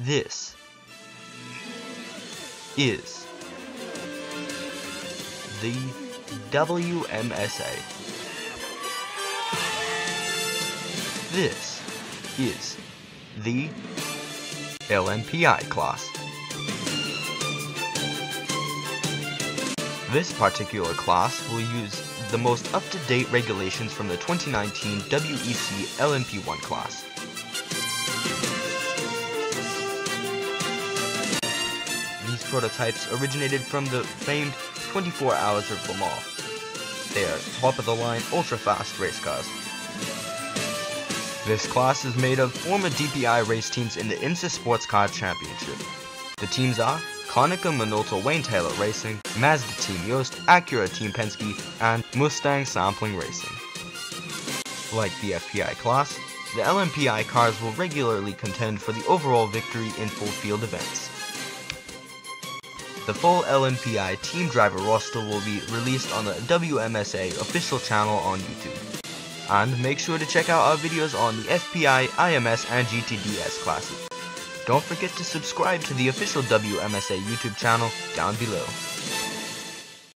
This is the WMSA. This is the LMPI class. This particular class will use the most up-to-date regulations from the 2019 WEC LMP1 class. Prototypes originated from the famed 24 Hours of Le Mans. They are top-of-the-line ultra-fast race cars. This class is made of former DPI race teams in the IMSA Sports Car Championship. The teams are Konica Minolta Wayne Taylor Racing, Mazda Team Joest, Acura Team Penske, and Mustang Sampling Racing. Like the FPI class, the LMPI cars will regularly contend for the overall victory in full field events. The full LMPI team driver roster will be released on the WMSA official channel on YouTube. And make sure to check out our videos on the FPI, IMS, and GTDS classes. Don't forget to subscribe to the official WMSA YouTube channel down below.